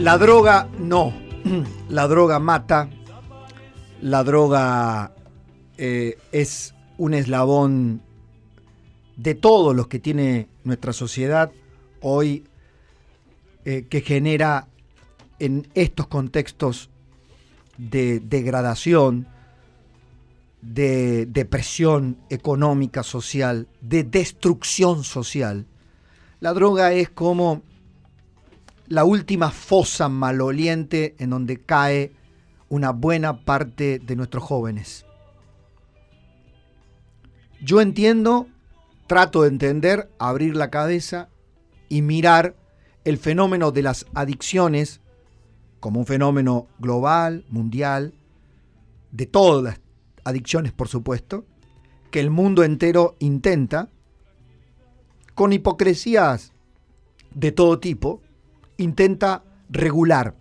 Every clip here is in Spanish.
La droga no. La droga mata. La droga eh, es un eslabón de todos los que tiene nuestra sociedad hoy eh, que genera en estos contextos de degradación, de depresión económica, social, de destrucción social. La droga es como la última fosa maloliente en donde cae una buena parte de nuestros jóvenes. Yo entiendo, trato de entender, abrir la cabeza y mirar el fenómeno de las adicciones como un fenómeno global, mundial, de todas las adicciones, por supuesto, que el mundo entero intenta, con hipocresías de todo tipo, intenta regular.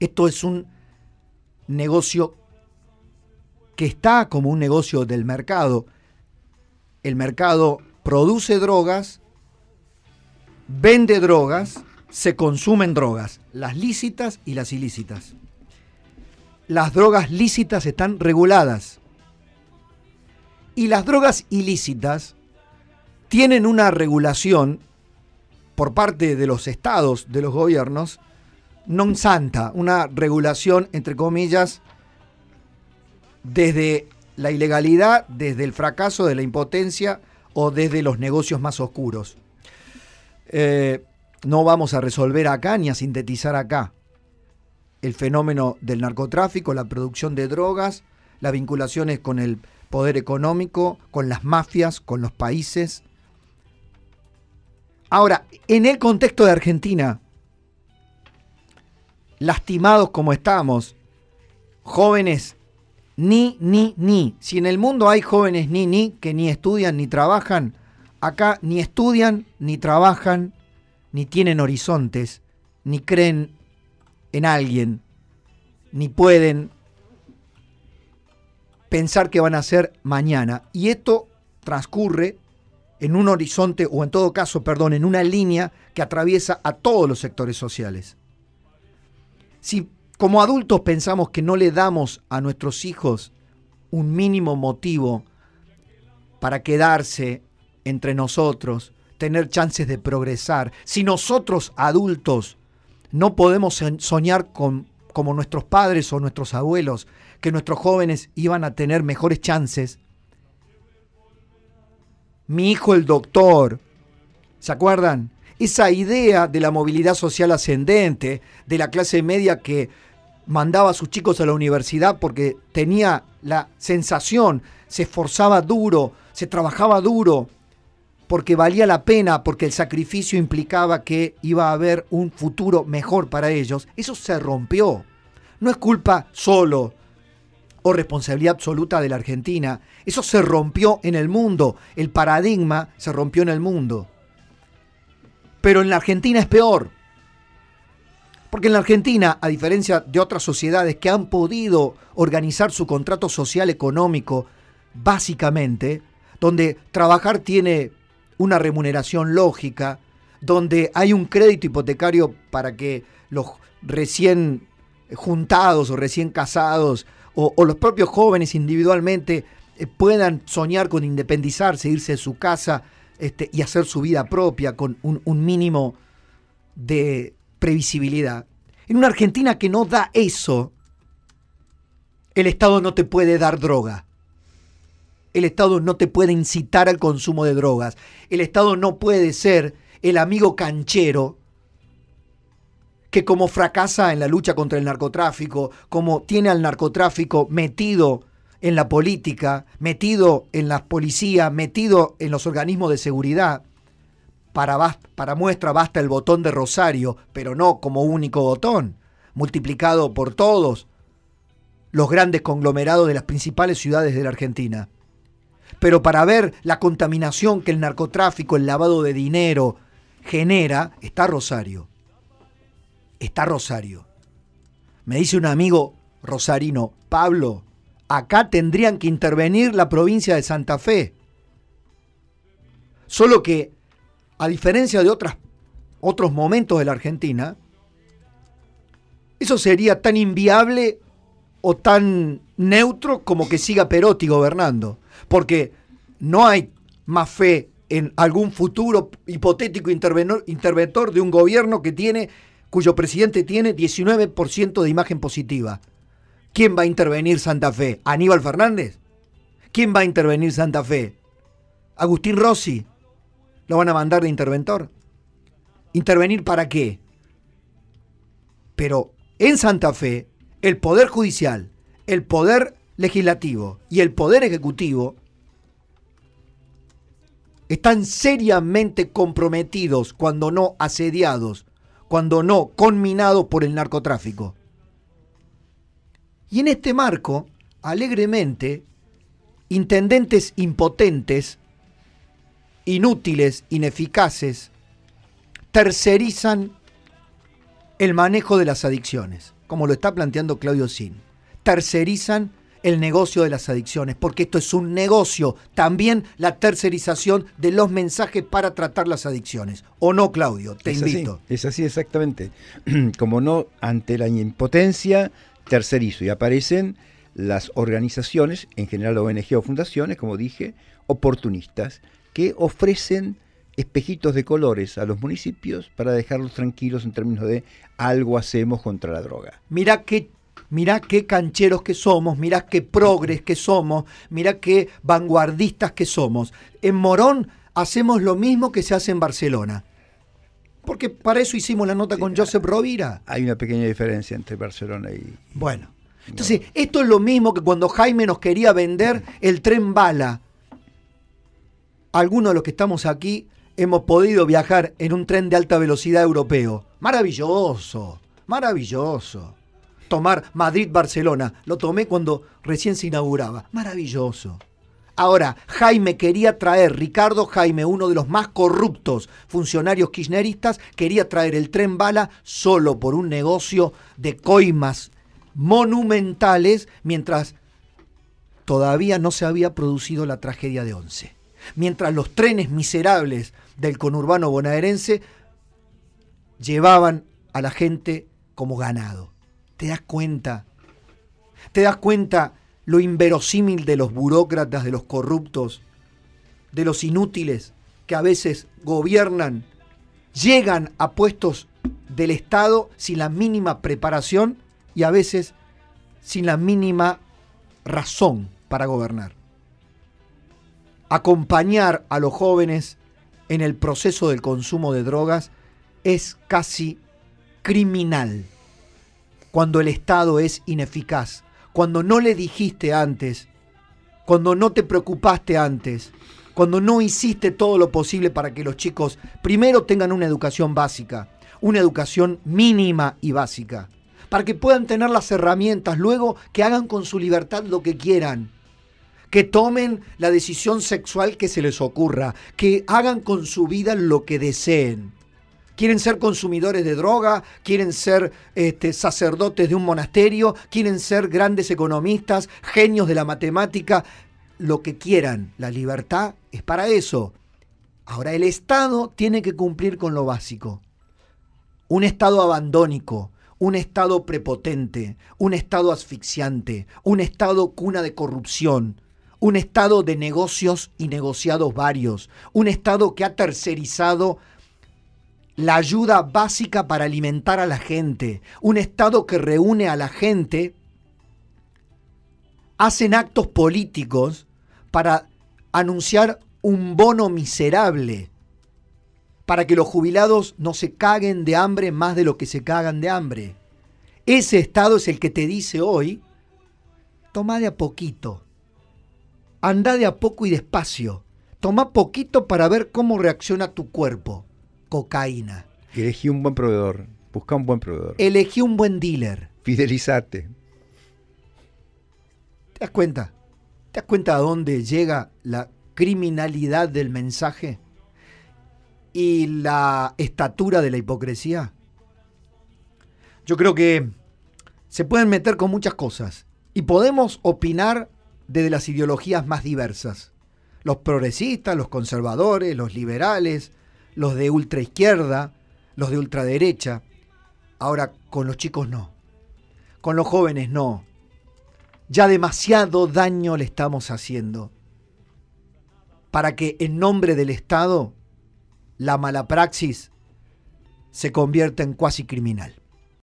Esto es un negocio que está como un negocio del mercado. El mercado produce drogas, vende drogas, se consumen drogas, las lícitas y las ilícitas. Las drogas lícitas están reguladas y las drogas ilícitas tienen una regulación por parte de los estados, de los gobiernos, non santa, una regulación, entre comillas, desde la ilegalidad, desde el fracaso, de la impotencia o desde los negocios más oscuros. Eh, no vamos a resolver acá ni a sintetizar acá el fenómeno del narcotráfico, la producción de drogas, las vinculaciones con el poder económico, con las mafias, con los países, Ahora, en el contexto de Argentina, lastimados como estamos, jóvenes ni, ni, ni. Si en el mundo hay jóvenes ni, ni, que ni estudian ni trabajan, acá ni estudian, ni trabajan, ni tienen horizontes, ni creen en alguien, ni pueden pensar que van a ser mañana. Y esto transcurre en un horizonte, o en todo caso, perdón, en una línea que atraviesa a todos los sectores sociales. Si como adultos pensamos que no le damos a nuestros hijos un mínimo motivo para quedarse entre nosotros, tener chances de progresar, si nosotros adultos no podemos soñar con, como nuestros padres o nuestros abuelos, que nuestros jóvenes iban a tener mejores chances, mi hijo el doctor. ¿Se acuerdan? Esa idea de la movilidad social ascendente, de la clase media que mandaba a sus chicos a la universidad porque tenía la sensación, se esforzaba duro, se trabajaba duro, porque valía la pena, porque el sacrificio implicaba que iba a haber un futuro mejor para ellos, eso se rompió. No es culpa solo o responsabilidad absoluta de la Argentina. Eso se rompió en el mundo, el paradigma se rompió en el mundo. Pero en la Argentina es peor. Porque en la Argentina, a diferencia de otras sociedades que han podido organizar su contrato social económico básicamente, donde trabajar tiene una remuneración lógica, donde hay un crédito hipotecario para que los recién juntados o recién casados o, los propios jóvenes individualmente eh, puedan soñar con independizarse, irse de su casa este, y hacer su vida propia con un, un mínimo de previsibilidad. En una Argentina que no da eso, el Estado no te puede dar droga. El Estado no te puede incitar al consumo de drogas. El Estado no puede ser el amigo canchero que como fracasa en la lucha contra el narcotráfico, como tiene al narcotráfico metido en la política, metido en la policía, metido en los organismos de seguridad, para, para muestra basta el botón de Rosario, pero no como único botón, multiplicado por todos los grandes conglomerados de las principales ciudades de la Argentina. Pero para ver la contaminación que el narcotráfico, el lavado de dinero genera, está Rosario está Rosario. Me dice un amigo rosarino, Pablo, acá tendrían que intervenir la provincia de Santa Fe. Solo que, a diferencia de otras, otros momentos de la Argentina, eso sería tan inviable o tan neutro como que siga Perotti gobernando. Porque no hay más fe en algún futuro hipotético interventor de un gobierno que tiene, cuyo presidente tiene 19% de imagen positiva. ¿Quién va a intervenir Santa Fe? ¿Aníbal Fernández? ¿Quién va a intervenir Santa Fe? ¿Agustín Rossi? ¿Lo van a mandar de interventor? ¿Intervenir para qué? Pero en Santa Fe, el Poder Judicial, el Poder Legislativo y el Poder Ejecutivo están seriamente comprometidos, cuando no asediados, cuando no conminados por el narcotráfico. Y en este marco, alegremente, intendentes impotentes, inútiles, ineficaces, tercerizan el manejo de las adicciones, como lo está planteando Claudio Sin. Tercerizan el negocio de las adicciones, porque esto es un negocio, también la tercerización de los mensajes para tratar las adicciones. ¿O no, Claudio? Te invito. es así exactamente. Como no, ante la impotencia, tercerizo y aparecen las organizaciones, en general ONG o fundaciones, como dije, oportunistas, que ofrecen espejitos de colores a los municipios para dejarlos tranquilos en términos de algo hacemos contra la droga. Mira qué mirá qué cancheros que somos, mirá qué progres que somos, mirá qué vanguardistas que somos. En Morón hacemos lo mismo que se hace en Barcelona. Porque para eso hicimos la nota con Joseph Rovira. Hay una pequeña diferencia entre Barcelona y... Bueno, entonces esto es lo mismo que cuando Jaime nos quería vender el tren bala. Algunos de los que estamos aquí hemos podido viajar en un tren de alta velocidad europeo. Maravilloso, maravilloso tomar Madrid-Barcelona. Lo tomé cuando recién se inauguraba. Maravilloso. Ahora, Jaime quería traer, Ricardo Jaime, uno de los más corruptos funcionarios kirchneristas, quería traer el tren bala solo por un negocio de coimas monumentales, mientras todavía no se había producido la tragedia de Once. Mientras los trenes miserables del conurbano bonaerense llevaban a la gente como ganado. ¿Te das cuenta? ¿Te das cuenta lo inverosímil de los burócratas, de los corruptos, de los inútiles que a veces gobiernan, llegan a puestos del Estado sin la mínima preparación y a veces sin la mínima razón para gobernar? Acompañar a los jóvenes en el proceso del consumo de drogas es casi criminal cuando el Estado es ineficaz, cuando no le dijiste antes, cuando no te preocupaste antes, cuando no hiciste todo lo posible para que los chicos primero tengan una educación básica, una educación mínima y básica, para que puedan tener las herramientas, luego que hagan con su libertad lo que quieran, que tomen la decisión sexual que se les ocurra, que hagan con su vida lo que deseen quieren ser consumidores de droga, quieren ser este, sacerdotes de un monasterio, quieren ser grandes economistas, genios de la matemática, lo que quieran. La libertad es para eso. Ahora, el Estado tiene que cumplir con lo básico. Un Estado abandónico, un Estado prepotente, un Estado asfixiante, un Estado cuna de corrupción, un Estado de negocios y negociados varios, un Estado que ha tercerizado la ayuda básica para alimentar a la gente, un Estado que reúne a la gente, hacen actos políticos para anunciar un bono miserable, para que los jubilados no se caguen de hambre más de lo que se cagan de hambre. Ese Estado es el que te dice hoy, toma de a poquito, anda de a poco y despacio, toma poquito para ver cómo reacciona tu cuerpo cocaína. Elegí un buen proveedor. Busca un buen proveedor. Elegí un buen dealer. Fidelizate. ¿Te das cuenta? ¿Te das cuenta a dónde llega la criminalidad del mensaje? Y la estatura de la hipocresía. Yo creo que se pueden meter con muchas cosas. Y podemos opinar desde las ideologías más diversas. Los progresistas, los conservadores, los liberales, los de ultraizquierda, los de ultraderecha. Ahora, con los chicos no. con los jóvenes no. Ya demasiado daño le estamos haciendo para que en nombre del Estado la mala praxis se convierta en cuasi criminal.